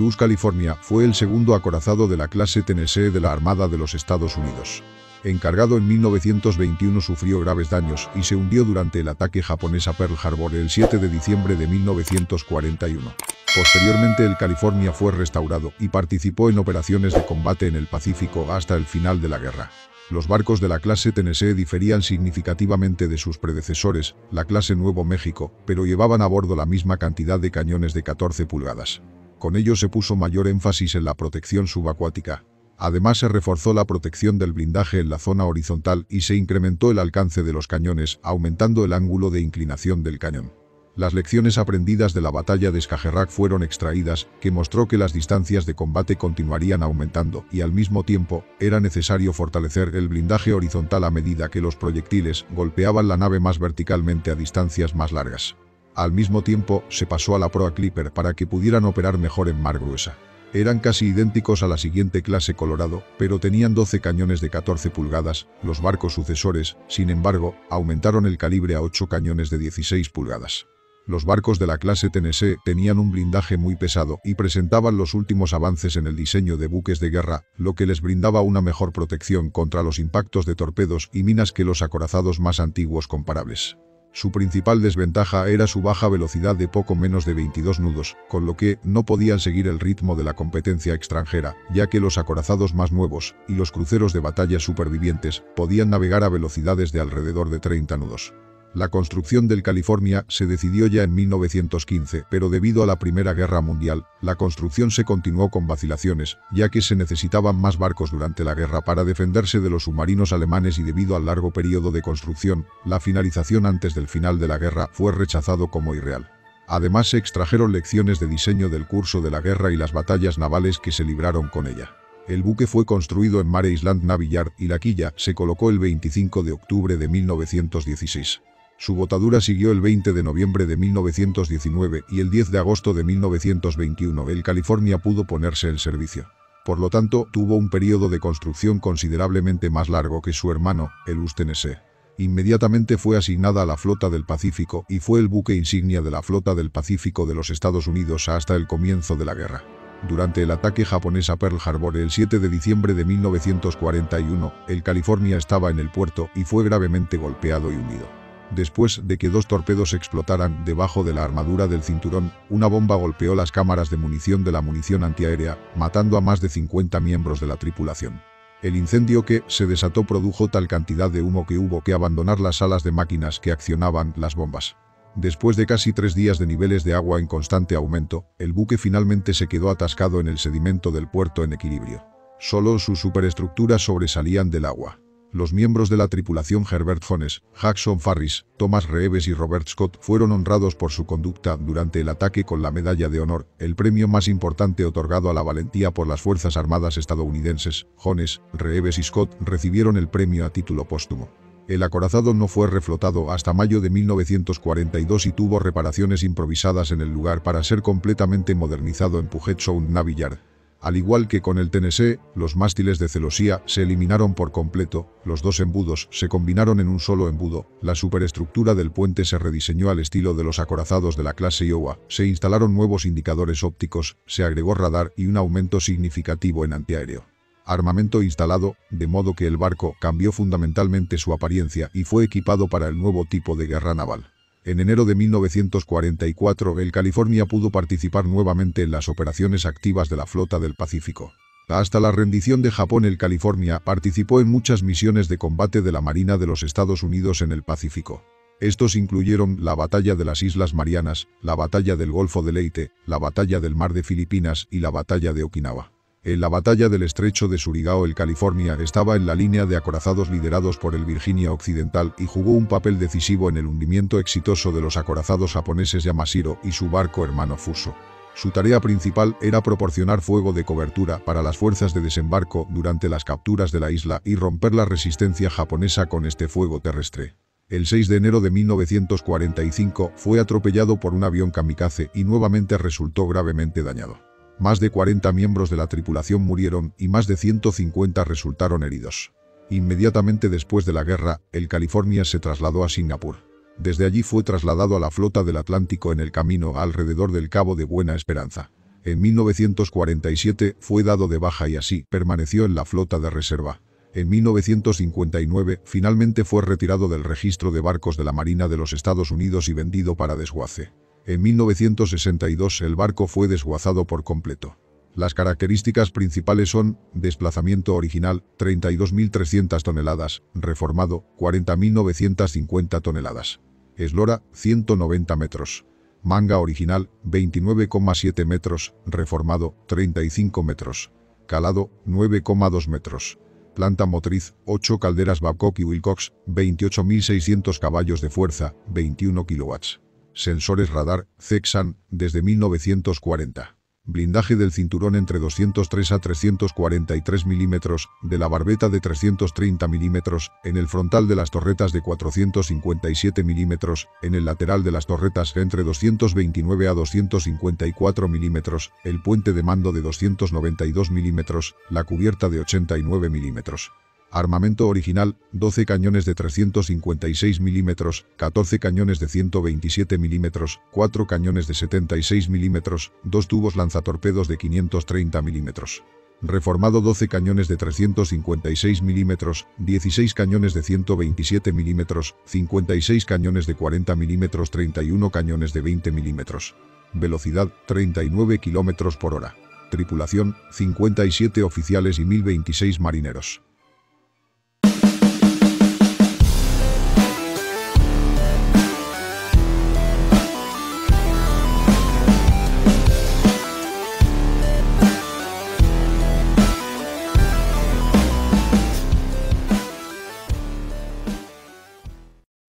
US California fue el segundo acorazado de la clase Tennessee de la Armada de los Estados Unidos. Encargado en 1921 sufrió graves daños y se hundió durante el ataque japonés a Pearl Harbor el 7 de diciembre de 1941. Posteriormente el California fue restaurado y participó en operaciones de combate en el Pacífico hasta el final de la guerra. Los barcos de la clase Tennessee diferían significativamente de sus predecesores, la clase Nuevo México, pero llevaban a bordo la misma cantidad de cañones de 14 pulgadas. Con ello se puso mayor énfasis en la protección subacuática, Además se reforzó la protección del blindaje en la zona horizontal y se incrementó el alcance de los cañones, aumentando el ángulo de inclinación del cañón. Las lecciones aprendidas de la batalla de Skagerrak fueron extraídas, que mostró que las distancias de combate continuarían aumentando y al mismo tiempo era necesario fortalecer el blindaje horizontal a medida que los proyectiles golpeaban la nave más verticalmente a distancias más largas. Al mismo tiempo, se pasó a la proa Clipper para que pudieran operar mejor en mar gruesa. Eran casi idénticos a la siguiente clase Colorado, pero tenían 12 cañones de 14 pulgadas. Los barcos sucesores, sin embargo, aumentaron el calibre a 8 cañones de 16 pulgadas. Los barcos de la clase Tennessee tenían un blindaje muy pesado y presentaban los últimos avances en el diseño de buques de guerra, lo que les brindaba una mejor protección contra los impactos de torpedos y minas que los acorazados más antiguos comparables. Su principal desventaja era su baja velocidad de poco menos de 22 nudos, con lo que no podían seguir el ritmo de la competencia extranjera, ya que los acorazados más nuevos y los cruceros de batalla supervivientes podían navegar a velocidades de alrededor de 30 nudos. La construcción del California se decidió ya en 1915, pero debido a la Primera Guerra Mundial, la construcción se continuó con vacilaciones, ya que se necesitaban más barcos durante la guerra para defenderse de los submarinos alemanes y debido al largo periodo de construcción, la finalización antes del final de la guerra fue rechazado como irreal. Además se extrajeron lecciones de diseño del curso de la guerra y las batallas navales que se libraron con ella. El buque fue construido en Mare Island Navy Yard y la quilla se colocó el 25 de octubre de 1916. Su botadura siguió el 20 de noviembre de 1919 y el 10 de agosto de 1921 el California pudo ponerse en servicio. Por lo tanto, tuvo un periodo de construcción considerablemente más largo que su hermano, el Ustenese. Inmediatamente fue asignada a la Flota del Pacífico y fue el buque insignia de la Flota del Pacífico de los Estados Unidos hasta el comienzo de la guerra. Durante el ataque japonés a Pearl Harbor el 7 de diciembre de 1941, el California estaba en el puerto y fue gravemente golpeado y hundido. Después de que dos torpedos explotaran debajo de la armadura del cinturón, una bomba golpeó las cámaras de munición de la munición antiaérea, matando a más de 50 miembros de la tripulación. El incendio que se desató produjo tal cantidad de humo que hubo que abandonar las salas de máquinas que accionaban las bombas. Después de casi tres días de niveles de agua en constante aumento, el buque finalmente se quedó atascado en el sedimento del puerto en equilibrio. Solo sus superestructuras sobresalían del agua. Los miembros de la tripulación Herbert Jones, Jackson Farris, Thomas Reeves y Robert Scott fueron honrados por su conducta durante el ataque con la Medalla de Honor, el premio más importante otorgado a la valentía por las Fuerzas Armadas estadounidenses. Jones, Reeves y Scott recibieron el premio a título póstumo. El acorazado no fue reflotado hasta mayo de 1942 y tuvo reparaciones improvisadas en el lugar para ser completamente modernizado en Puget Sound Navy Yard. Al igual que con el Tennessee, los mástiles de celosía se eliminaron por completo, los dos embudos se combinaron en un solo embudo, la superestructura del puente se rediseñó al estilo de los acorazados de la clase Iowa, se instalaron nuevos indicadores ópticos, se agregó radar y un aumento significativo en antiaéreo. Armamento instalado, de modo que el barco cambió fundamentalmente su apariencia y fue equipado para el nuevo tipo de guerra naval. En enero de 1944 el California pudo participar nuevamente en las operaciones activas de la Flota del Pacífico. Hasta la rendición de Japón el California participó en muchas misiones de combate de la Marina de los Estados Unidos en el Pacífico. Estos incluyeron la Batalla de las Islas Marianas, la Batalla del Golfo de Leyte, la Batalla del Mar de Filipinas y la Batalla de Okinawa. En la batalla del estrecho de Surigao el California estaba en la línea de acorazados liderados por el Virginia Occidental y jugó un papel decisivo en el hundimiento exitoso de los acorazados japoneses Yamashiro y su barco hermano Fuso. Su tarea principal era proporcionar fuego de cobertura para las fuerzas de desembarco durante las capturas de la isla y romper la resistencia japonesa con este fuego terrestre. El 6 de enero de 1945 fue atropellado por un avión kamikaze y nuevamente resultó gravemente dañado. Más de 40 miembros de la tripulación murieron y más de 150 resultaron heridos. Inmediatamente después de la guerra, el California se trasladó a Singapur. Desde allí fue trasladado a la flota del Atlántico en el camino alrededor del Cabo de Buena Esperanza. En 1947 fue dado de baja y así permaneció en la flota de reserva. En 1959 finalmente fue retirado del registro de barcos de la Marina de los Estados Unidos y vendido para desguace. En 1962 el barco fue desguazado por completo. Las características principales son desplazamiento original 32.300 toneladas, reformado 40.950 toneladas. Eslora 190 metros. Manga original 29,7 metros, reformado 35 metros. Calado 9,2 metros. Planta motriz 8 calderas Babcock y Wilcox, 28.600 caballos de fuerza, 21 kilowatts. Sensores radar, Cexan, desde 1940 blindaje del cinturón entre 203 a 343 milímetros, de la barbeta de 330 milímetros, en el frontal de las torretas de 457 milímetros, en el lateral de las torretas entre 229 a 254 milímetros, el puente de mando de 292 milímetros, la cubierta de 89 milímetros. Armamento original, 12 cañones de 356 milímetros, 14 cañones de 127 milímetros, 4 cañones de 76 milímetros, 2 tubos lanzatorpedos de 530 milímetros. Reformado 12 cañones de 356 milímetros, 16 cañones de 127 milímetros, 56 cañones de 40 milímetros, 31 cañones de 20 milímetros. Velocidad 39 kilómetros por hora. Tripulación 57 oficiales y 1026 marineros.